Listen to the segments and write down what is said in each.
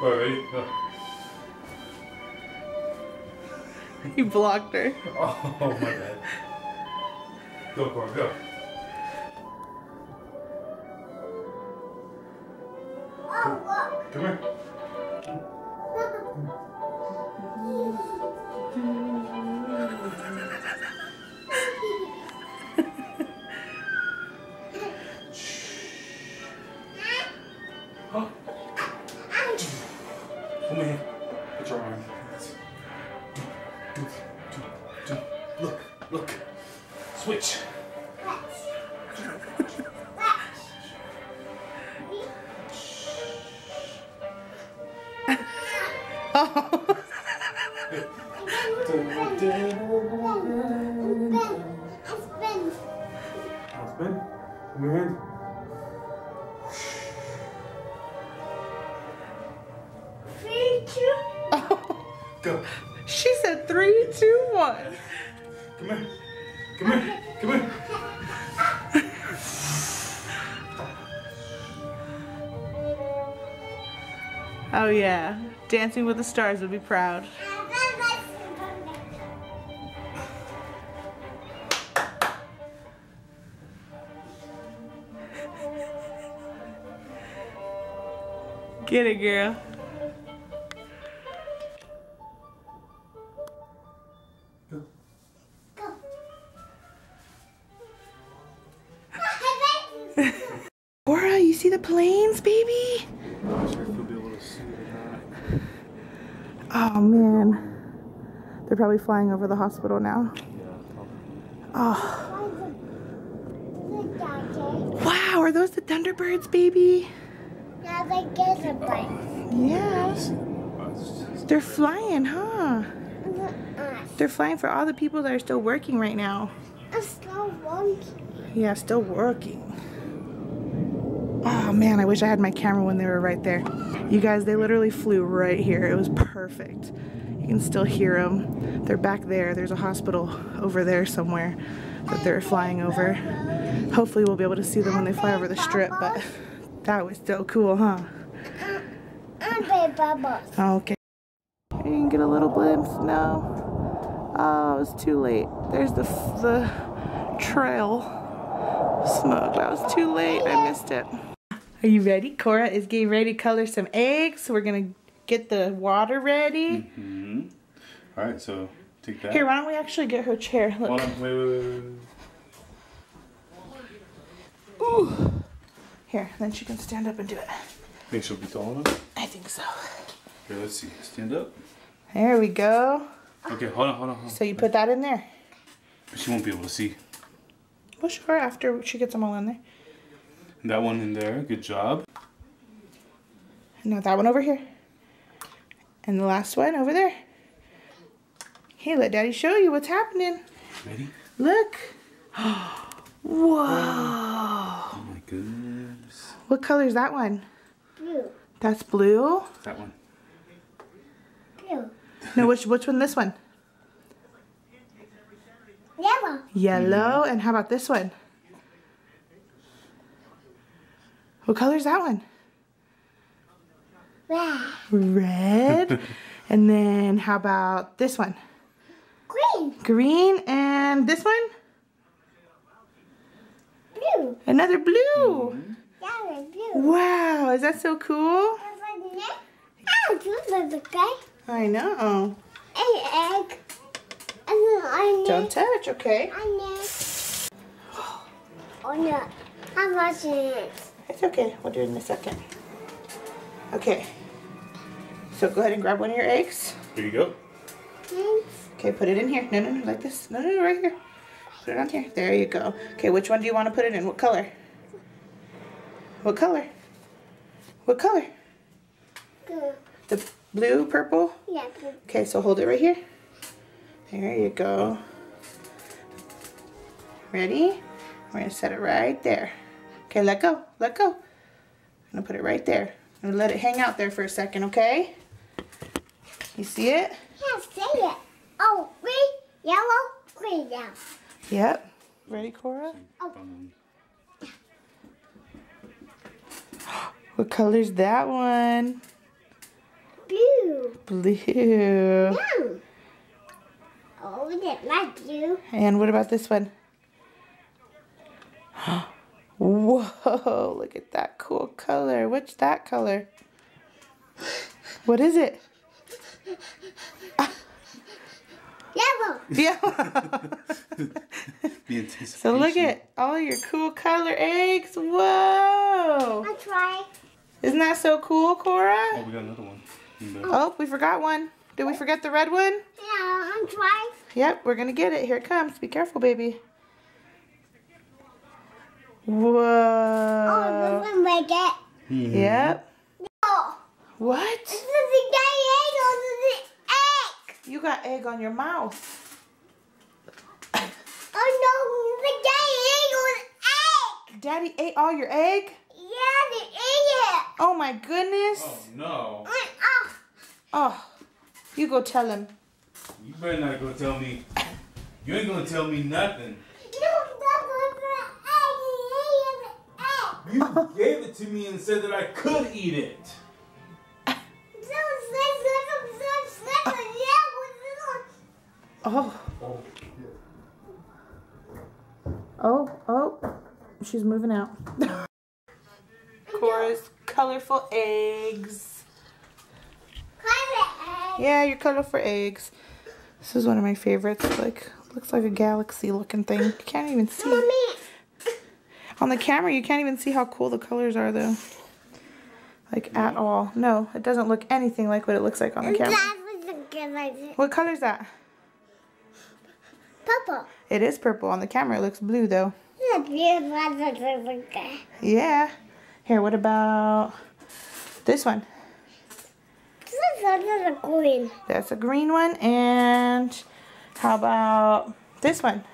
All right, ready? Go. You blocked her. Oh, my bad. Go, Cora, go. Oh, Come here. My hand. Put your arm. Look, look. Switch. Go. She said three, two, one. Come here. Come here. Come here. Oh yeah. Dancing with the Stars would be proud. Get it, girl. Or not. Oh man. They're probably flying over the hospital now. Oh. Wow, are those the Thunderbirds, baby? Now they get a bite. Yeah. They're flying, huh? They're flying for all the people that are still working right now. It's so wonky. Yeah, still working. Oh man, I wish I had my camera when they were right there. You guys, they literally flew right here. It was perfect. You can still hear them. They're back there. There's a hospital over there somewhere that they're flying over. Hopefully we'll be able to see them when they fly over the strip, but that was so cool, huh? Okay. You can get a little glimpse. No. Oh, it's too late. There's the the trail smoke. That was too late. I missed it. Are you ready? Cora is getting ready to color some eggs. We're gonna get the water ready. hmm All right, so take that. Here, why don't we actually get her chair? Hold Look. on, wait, wait, wait, wait, wait. Ooh. Here, then she can stand up and do it. Think she'll be tall enough? I think so. Here, let's see. Stand up. There we go. Okay, hold on, hold on, hold on. So you put that in there. She won't be able to see. Well, sure, after she gets them all in there. That one in there, good job. And now that one over here. And the last one over there. Hey, let daddy show you what's happening. Ready? Look. Whoa. Oh my goodness. What color is that one? Blue. That's blue. That one. Blue. No, which which one? This one. Yellow. Yellow. Mm-hmm. And how about this one? What color is that one? Red. Red. and then how about this one? Green. Green. And this one? Blue. Another blue. Yellow. Blue. Wow, is that so cool? Oh, okay. I know. An egg. And then Don't touch, okay? I need. Oh no. How much is it? It's okay. We'll do it in a second. Okay. So go ahead and grab one of your eggs. Here you go. Thanks. Okay, put it in here. No, no, no, like this. No, no, no, right here. Put it on here. There you go. Okay, which one do you want to put it in? What color? What color? What color? Good. The blue, purple? Yeah. Good. Okay, so hold it right here. There you go. Ready? We're gonna set it right there. Okay, let go, let go. I'm gonna put it right there. I'm gonna let it hang out there for a second, okay? You see it? Yeah, say it. Oh, green, yellow, green, yeah. Yep. Ready, Cora? Um, What color's that one? blue. Blue. Yum. Oh, that like you. And what about this one? Whoa, look at that cool color. What's that color? What is it? Yellow. Yeah. The anticipation. so look at all your cool color eggs. Whoa. I try. Isn't that so cool, Cora? Oh, we got another one. In Oh, we forgot one. Did we forget the red one? Yeah, I try. Yep, we're gonna get it. Here it comes. Be careful, baby. Whoa. Oh, this one make it. Mhm. Yep. Oh, What? this is the gay egg or this is the egg. You got egg on your mouth. Oh no, the gay egg or the egg. Daddy ate all your egg? Yeah, the egg. Oh my goodness. Oh no! Oh, Oh, you go tell him. You better not go tell me. You ain't gonna tell me nothing. no, that was the egg. The egg is the egg. You gave it to me and said that I could eat it. Oh, Oh. oh, oh. She's moving out. Cora's colorful eggs. Private egg. Yeah, your colorful eggs. This is one of my favorites. Like, looks like a galaxy looking thing. You can't even see. On the camera, you can't even see how cool the colors are, though. Like, at all. No, it doesn't look anything like what it looks like on the camera. That was a good idea. What color is that? Purple. It is purple. On the camera, it looks blue, though. The beautiful guy. Yeah. Here, what about this one? This is another green. That's a green one. And how about this one?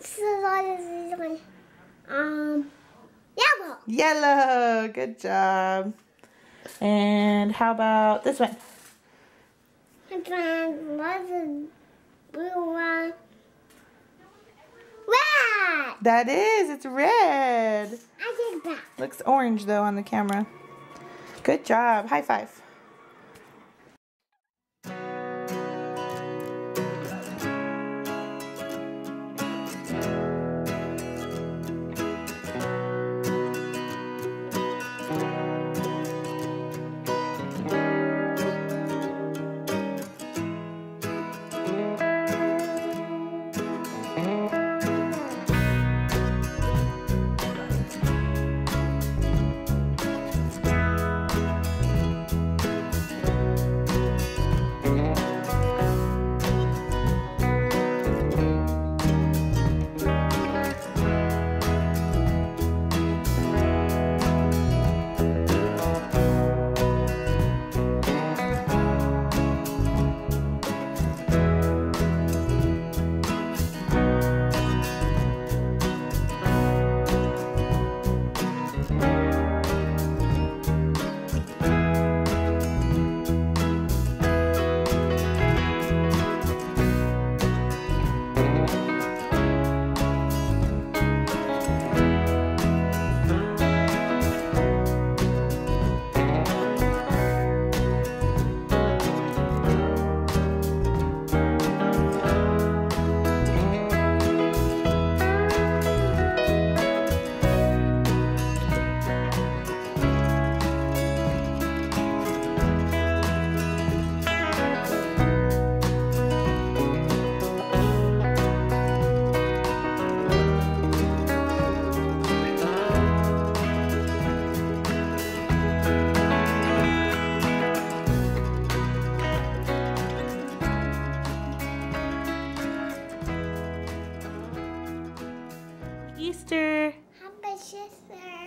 This is another one. Um, yellow. Yellow. Good job. And how about this one? What's the blue one? Red. That is. It's red. I think that. Looks orange, though, on the camera. Good job. High five.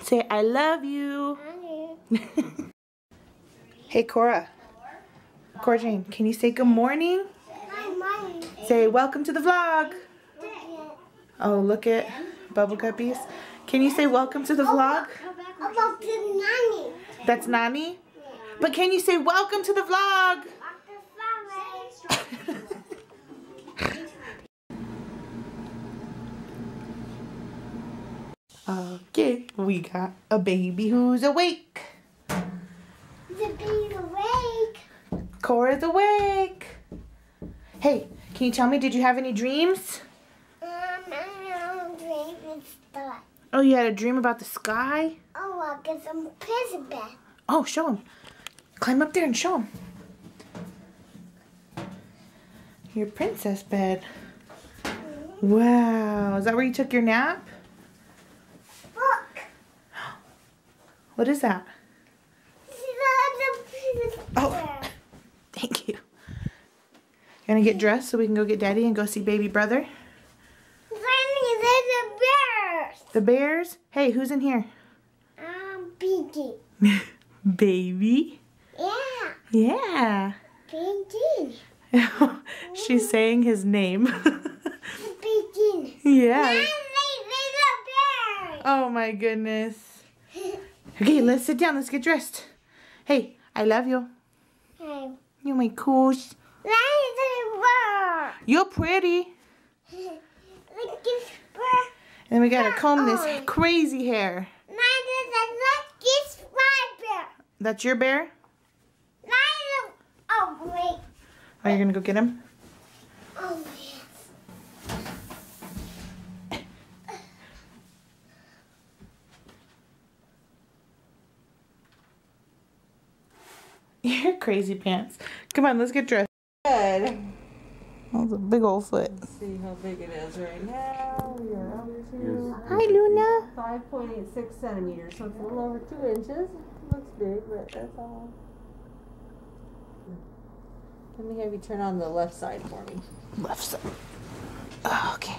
Say, I love you. Hey, Cora. Cora Jane, can you say good morning? My mommy. Say, welcome to the vlog. Oh, look at Bubble Guppies. Can you say welcome to the vlog? About the nanny. That's Nonny. But can you say welcome to the vlog? Okay, we got a baby who's awake. The baby awake. Cora's awake. Hey, can you tell me, did you have any dreams? Um, I'm drinking stuff. Oh, you had a dream about the sky? Oh, I'll get some prison bed. Oh, show him. Climb up there and show him. Your princess bed. Wow. Is that where you took your nap? Look. What is that? This is the prison Oh. Thank you. Gonna get dressed so we can go get daddy and go see baby brother? Granny, there's a bear. The bears? Hey, who's in here? Um, Pinky. baby? Yeah, Yeah. Pinky. She's saying his name. Pinky. yeah. Granny, there's a bear. Oh my goodness. Okay, let's sit down. Let's get dressed. Hey, I love you. Hey, You're my coos. there's a bear. You're pretty. Look at this bear. And we gotta comb this crazy hair. Now there's a lucky bear. That's your bear? Now there's a- oh wait. Are you gonna go get him? Crazy pants. Come on, let's get dressed. Good. That's a big old foot. Let's see how big it is right now. We are up to Hi, Luna. 5.86 centimeters, so it's a little over 2 inches. Looks big, but that's all. Let me have you turn on the left side for me. Left side. Oh, okay.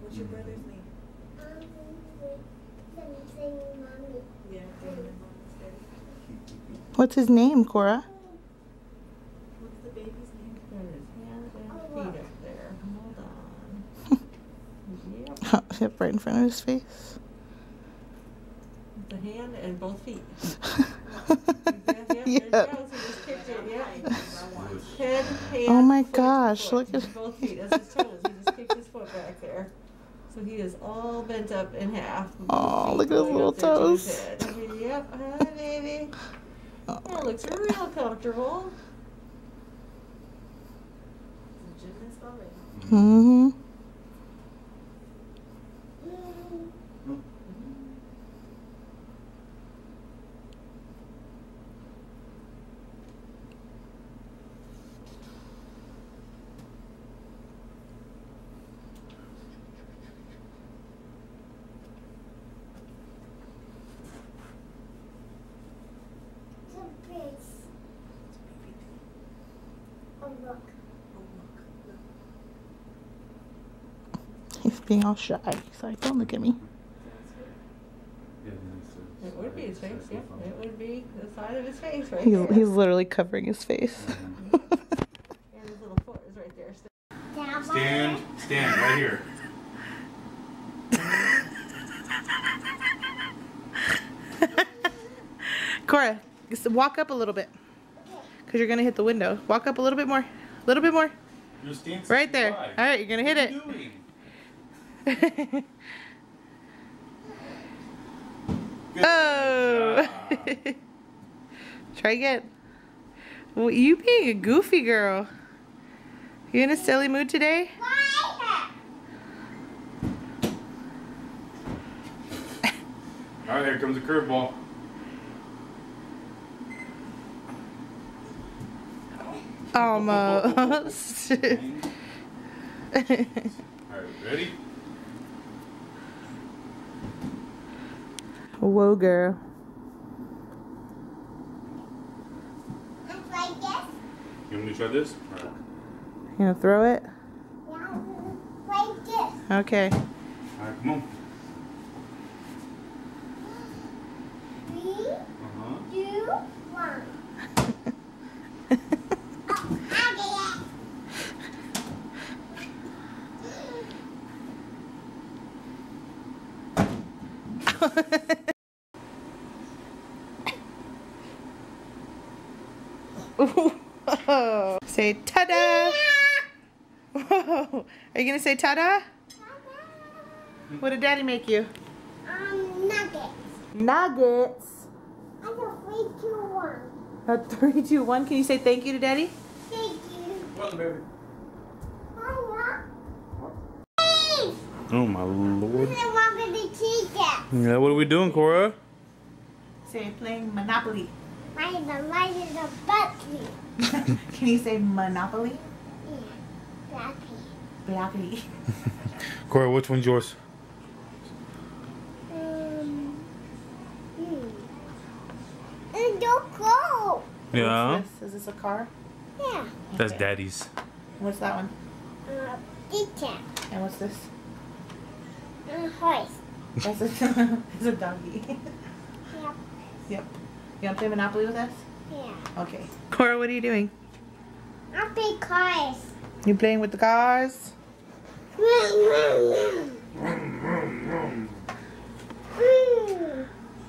What's your brother's name? Um, something mommy. Yeah, What's his name, Cora? What's the baby's name? There it is. Hands and feet up there. Hold on. yep. Yep, right in front of his face. The hand and both feet. Yep, Yep. Head, hand, Oh my foot, gosh, foot. look at- both feet. That's his toes. He just kicked his foot back there. So he is all bent up in half. Feet look at his little there to toes. head. Yep, hi baby. That looks real comfortable. He's a gymnast already. Mm-hmm. He's being all shy. He's like, don't look at me. It would be his face, yep. It would be the side of his face right He's, there. he's literally covering his face. And his little foot is right there. Down Stand, stand right here. Cora, just walk up a little bit. Because you're going to hit the window. Walk up a little bit more. A little bit more. Right there. 65. All right, you're going to hit are you it. oh. Try again. Well, you being a goofy girl. You in a silly mood today? All right, here comes a curveball. Almost. All right, ready? Whoa, girl. Just like this. You want me to try this? All right. You gonna throw it? Yeah, like this. Okay. All right, come on. Three, Uh-huh. two, one. Oh, I did it. Say ta-da! Whoa. Are you gonna say ta-da? What did daddy make you? Um, nuggets. Nuggets. I got three, two, one. A three, two, one. Can you say thank you to daddy? Thank you. Welcome, baby. Oh my lord. I want to teach it. Yeah, what are we doing, Cora? Say playing Monopoly. Mine is a, mine is a battery. Can you say Monopoly? Yeah. Battery. Blackly. Cora, which one's yours? Um. Hmm. And don't go. Yeah. What's this? Is this a car? Yeah. That's Okay. daddy's. What's that one? Uh, teacher. And what's this? Uh, horse. That's a, it's a doggy. Yep. yep. You want to play Monopoly with us? Yeah. Okay. Cora, what are you doing? I play cars. You playing with the cars?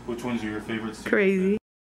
Which ones are your favorites? Crazy.